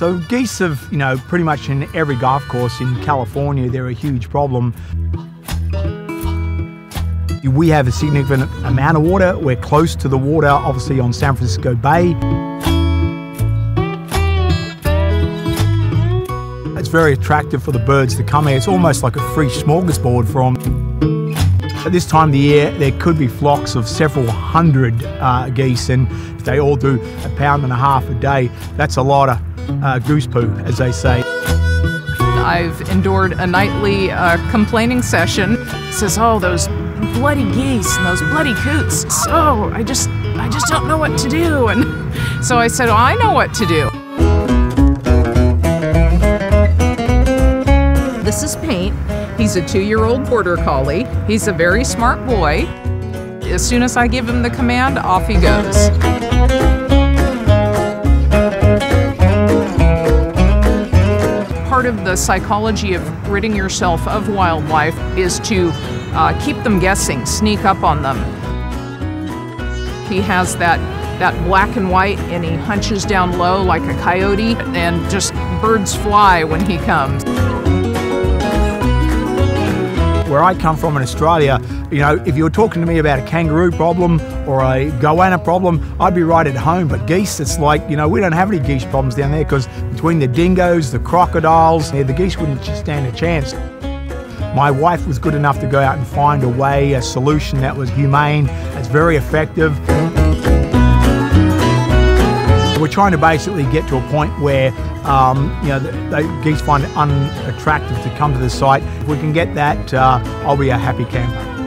So geese have, you know, pretty much in every golf course in California, they're a huge problem. We have a significant amount of water. We're close to the water, obviously on San Francisco Bay. It's very attractive for the birds to come here. It's almost like a free smorgasbord for them. At this time of the year, there could be flocks of several hundred uh, geese, and if they all do a pound and a half a day, that's a lot of uh, goose poo, as they say. I've endured a nightly uh, complaining session. It says, "Oh, those bloody geese and those bloody coots." So I just, I just don't know what to do. And so I said, "Oh, I know what to do." This is Paint. He's a two-year-old border collie. He's a very smart boy. As soon as I give him the command, off he goes. part of the psychology of ridding yourself of wildlife is to uh, keep them guessing, sneak up on them. He has that that black and white and he hunches down low like a coyote and just birds fly when he comes. Where I come from in Australia, you know, if you were talking to me about a kangaroo problem or a goanna problem, I'd be right at home. But geese, it's like, you know, we don't have any geese problems down there because between the dingoes, the crocodiles, yeah, the geese wouldn't stand a chance. My wife was good enough to go out and find a way, a solution that was humane, that's very effective. We're trying to basically get to a point where um, you know the, geese find it unattractive to come to the site. If we can get that, uh, I'll be a happy camper.